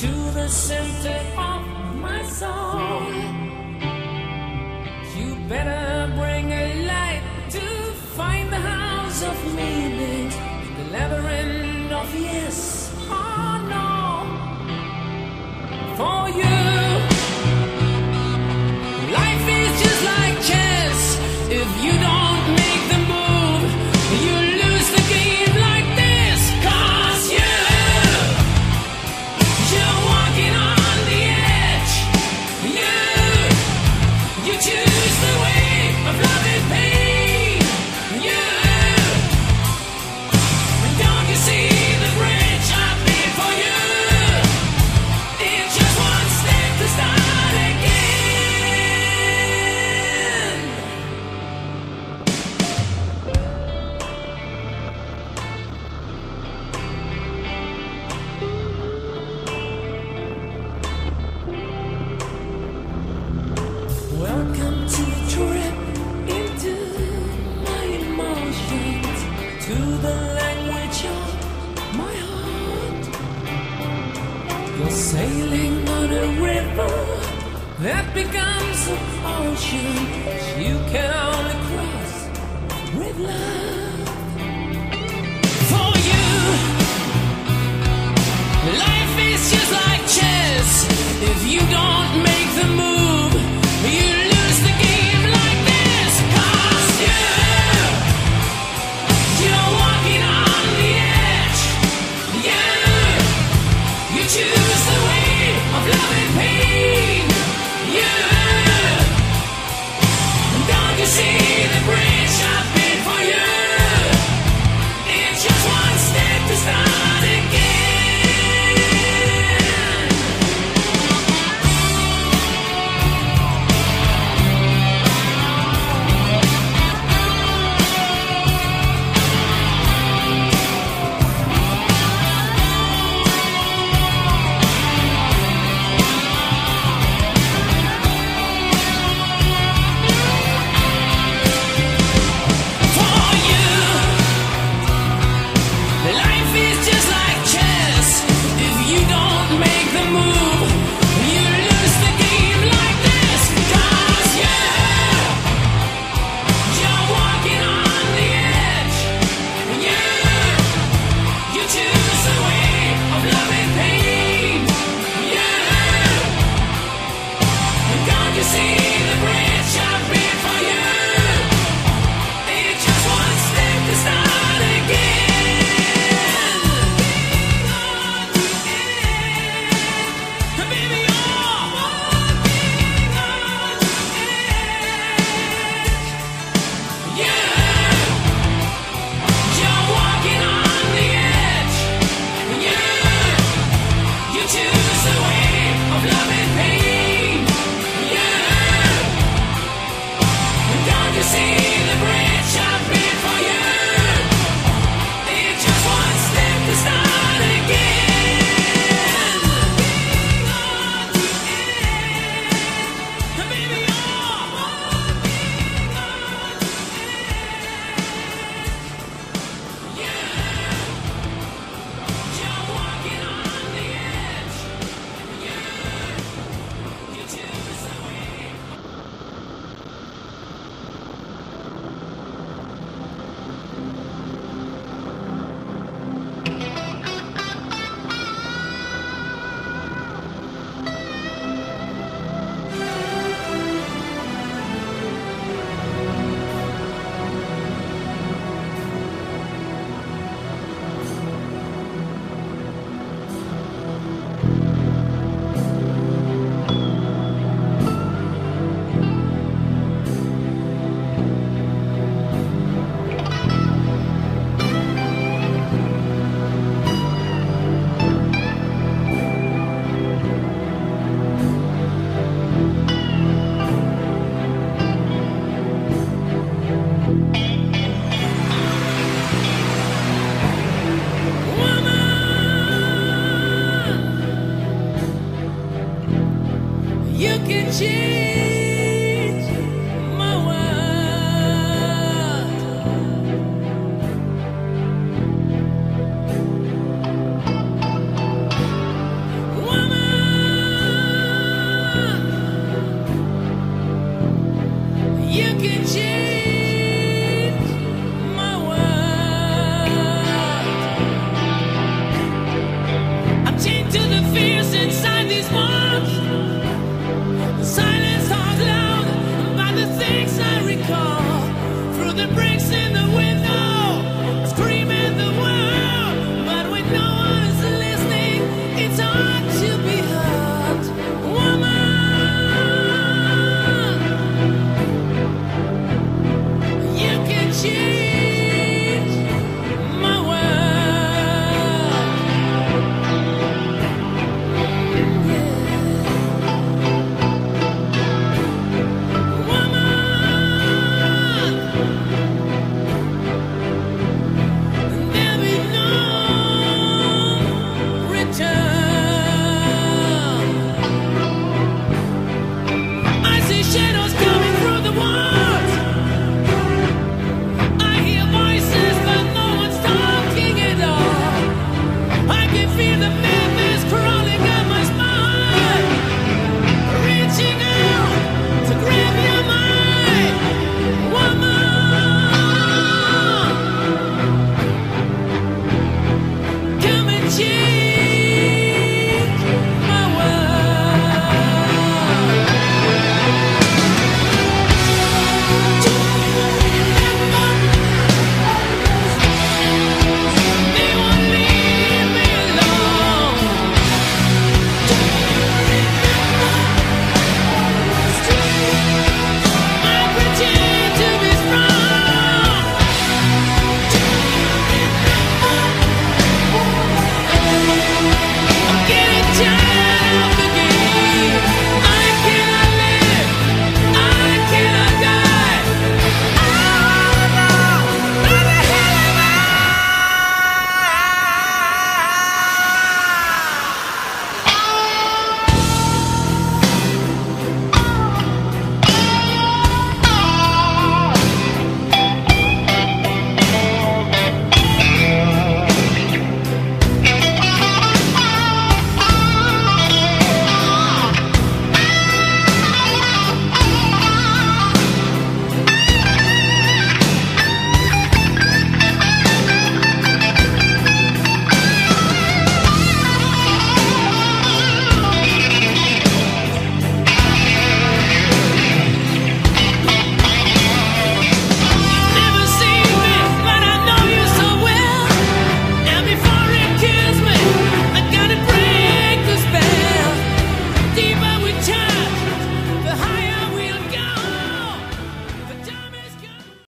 to the center of my soul. You better bring a light to find the house of meaning, the labyrinth of yes or no. For you. Sailing on a river that becomes an ocean you can only cross with love. For you, life is just like chess if you don't